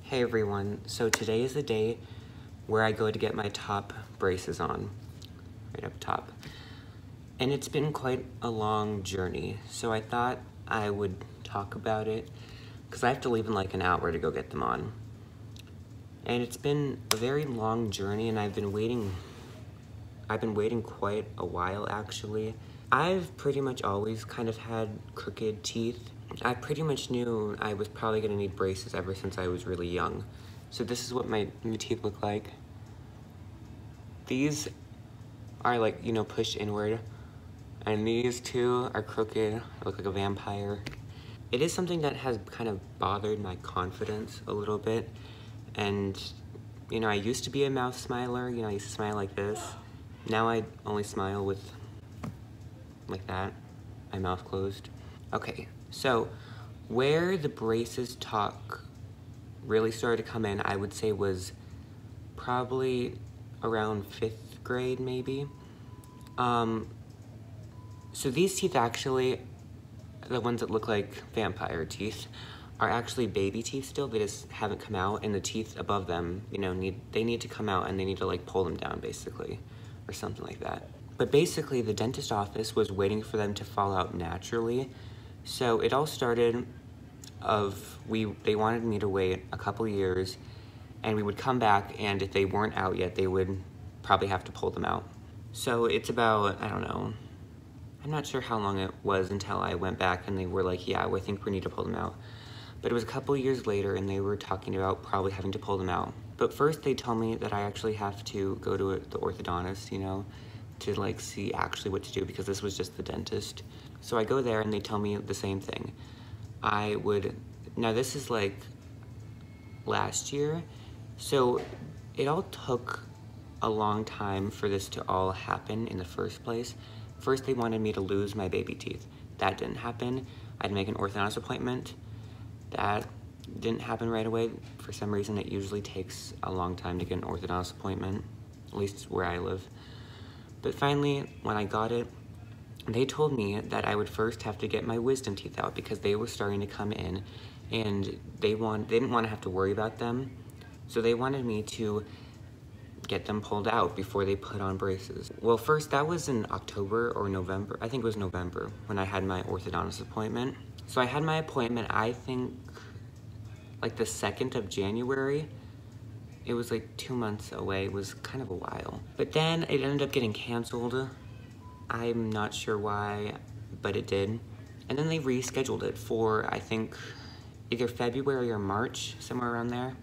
Hey everyone, so today is the day where I go to get my top braces on, right up top. And it's been quite a long journey, so I thought I would talk about it because I have to leave in like an hour to go get them on. And it's been a very long journey and I've been waiting, I've been waiting quite a while actually. I've pretty much always kind of had crooked teeth I pretty much knew I was probably gonna need braces ever since I was really young. So this is what my, my teeth look like. These are like, you know, pushed inward. And these two are crooked. I look like a vampire. It is something that has kind of bothered my confidence a little bit. And, you know, I used to be a mouth smiler. You know, I used to smile like this. Now I only smile with, like that, my mouth closed. Okay, so where the braces talk really started to come in, I would say was probably around fifth grade, maybe. Um, so these teeth actually, the ones that look like vampire teeth, are actually baby teeth still. They just haven't come out, and the teeth above them, you know, need they need to come out, and they need to like pull them down, basically, or something like that. But basically, the dentist office was waiting for them to fall out naturally, so it all started of we they wanted me to wait a couple years and we would come back and if they weren't out yet they would probably have to pull them out. So it's about, I don't know, I'm not sure how long it was until I went back and they were like, yeah, I think we need to pull them out. But it was a couple years later and they were talking about probably having to pull them out. But first they told me that I actually have to go to the orthodontist, you know, to like see actually what to do because this was just the dentist. So I go there and they tell me the same thing. I would, now this is like last year, so it all took a long time for this to all happen in the first place. First they wanted me to lose my baby teeth. That didn't happen. I'd make an orthodontist appointment. That didn't happen right away. For some reason, it usually takes a long time to get an orthodontist appointment, at least where I live. But finally, when I got it, they told me that I would first have to get my wisdom teeth out because they were starting to come in and they want they didn't want to have to worry about them. So they wanted me to get them pulled out before they put on braces. Well, first that was in October or November. I think it was November when I had my orthodontist appointment. So I had my appointment, I think like the 2nd of January it was like two months away. It was kind of a while. But then it ended up getting canceled. I'm not sure why, but it did. And then they rescheduled it for, I think, either February or March, somewhere around there.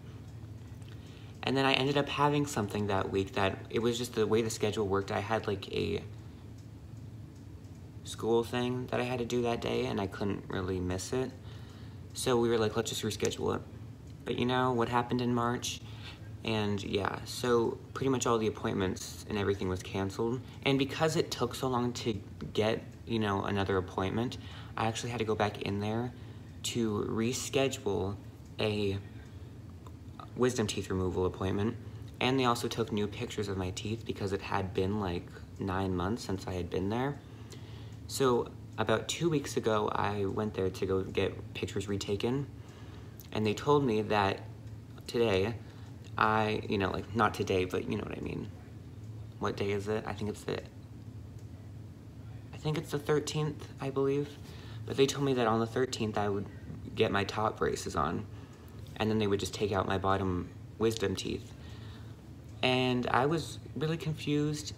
And then I ended up having something that week that it was just the way the schedule worked. I had like a school thing that I had to do that day and I couldn't really miss it. So we were like, let's just reschedule it. But you know what happened in March? And yeah, so pretty much all the appointments and everything was canceled. And because it took so long to get, you know, another appointment, I actually had to go back in there to reschedule a wisdom teeth removal appointment. And they also took new pictures of my teeth because it had been like nine months since I had been there. So about two weeks ago, I went there to go get pictures retaken. And they told me that today, I, you know, like not today, but you know what I mean. What day is it? I think it's the, I think it's the 13th, I believe. But they told me that on the 13th I would get my top braces on and then they would just take out my bottom wisdom teeth. And I was really confused,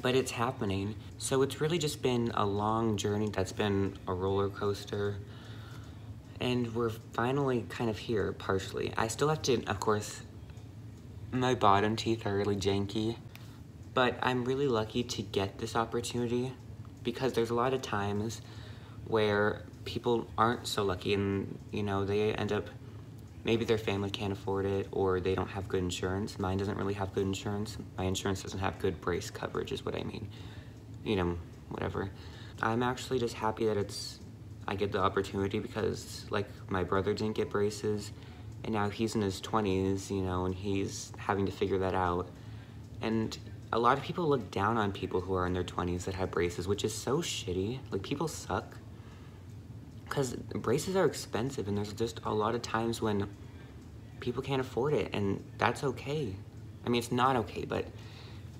but it's happening. So it's really just been a long journey that's been a roller coaster and we're finally kind of here, partially. I still have to, of course, my bottom teeth are really janky, but I'm really lucky to get this opportunity because there's a lot of times where people aren't so lucky and, you know, they end up, maybe their family can't afford it or they don't have good insurance. Mine doesn't really have good insurance. My insurance doesn't have good brace coverage is what I mean. You know, whatever. I'm actually just happy that it's I get the opportunity because like my brother didn't get braces and now he's in his 20s, you know, and he's having to figure that out. And a lot of people look down on people who are in their 20s that have braces, which is so shitty. Like people suck. because braces are expensive and there's just a lot of times when people can't afford it and that's okay. I mean, it's not okay, but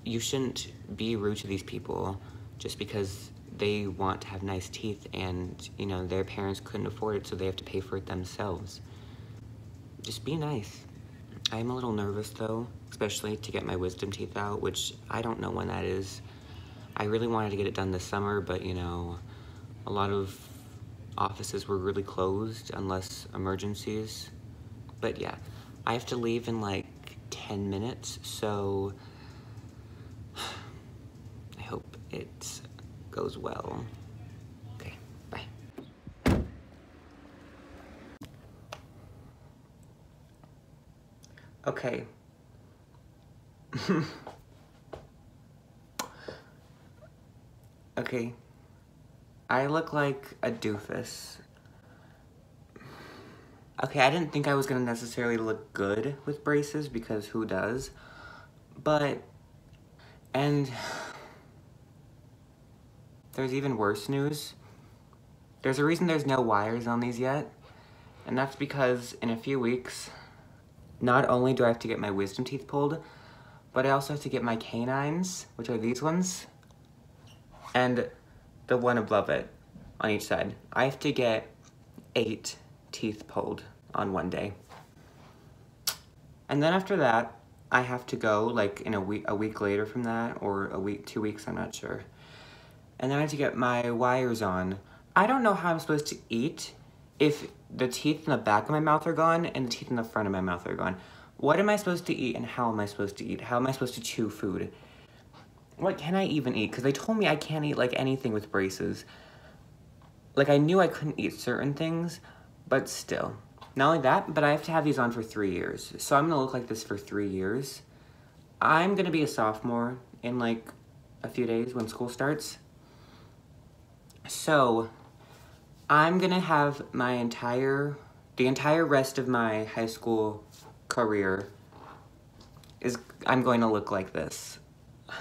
you shouldn't be rude to these people just because they want to have nice teeth and, you know, their parents couldn't afford it, so they have to pay for it themselves. Just be nice. I'm a little nervous though, especially to get my wisdom teeth out, which I don't know when that is. I really wanted to get it done this summer, but you know, a lot of offices were really closed unless emergencies. But yeah, I have to leave in like 10 minutes, so I hope it goes well. Okay. okay. I look like a doofus. Okay, I didn't think I was gonna necessarily look good with braces because who does? But, and there's even worse news. There's a reason there's no wires on these yet, and that's because in a few weeks, not only do I have to get my wisdom teeth pulled, but I also have to get my canines, which are these ones, and the one above it on each side. I have to get eight teeth pulled on one day. And then after that, I have to go like in a week, a week later from that, or a week, two weeks, I'm not sure. And then I have to get my wires on. I don't know how I'm supposed to eat if the teeth in the back of my mouth are gone and the teeth in the front of my mouth are gone. What am I supposed to eat and how am I supposed to eat? How am I supposed to chew food? What can I even eat? Because they told me I can't eat like anything with braces. Like I knew I couldn't eat certain things, but still. Not only that, but I have to have these on for three years. So I'm gonna look like this for three years. I'm gonna be a sophomore in like a few days when school starts. So I'm gonna have my entire, the entire rest of my high school career is, I'm going to look like this.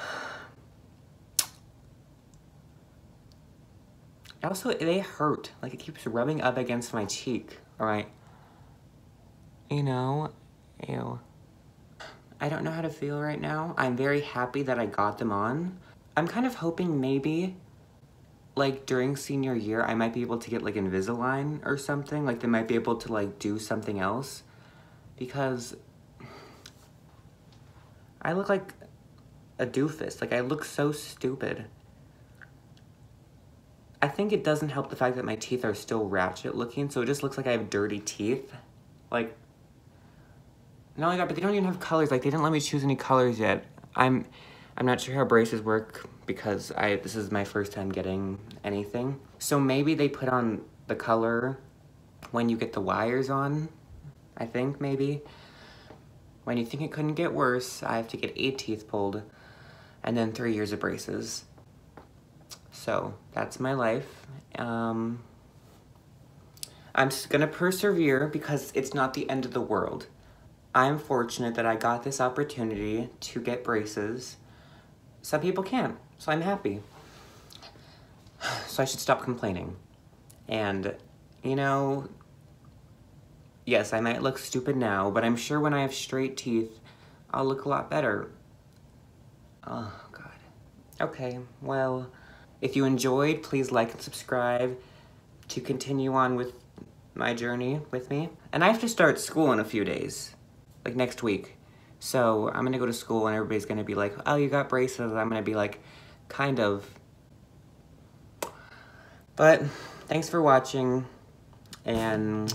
Also, they hurt. Like, it keeps rubbing up against my cheek, alright? You know, ew. I don't know how to feel right now. I'm very happy that I got them on. I'm kind of hoping maybe, like, during senior year, I might be able to get, like, Invisalign or something. Like, they might be able to, like, do something else. Because I look like a doofus. Like, I look so stupid. I think it doesn't help the fact that my teeth are still ratchet looking, so it just looks like I have dirty teeth. Like, not only that, but they don't even have colors. Like, they didn't let me choose any colors yet. I'm, I'm not sure how braces work because I this is my first time getting anything. So maybe they put on the color when you get the wires on, I think, maybe. When you think it couldn't get worse, I have to get eight teeth pulled and then three years of braces. So that's my life. Um, I'm just gonna persevere because it's not the end of the world. I'm fortunate that I got this opportunity to get braces. Some people can't, so I'm happy. So I should stop complaining. And, you know, yes, I might look stupid now, but I'm sure when I have straight teeth, I'll look a lot better. Oh, God. Okay, well... If you enjoyed, please like and subscribe to continue on with my journey with me. And I have to start school in a few days, like next week. So I'm gonna go to school and everybody's gonna be like, oh, you got braces. I'm gonna be like, kind of. But thanks for watching and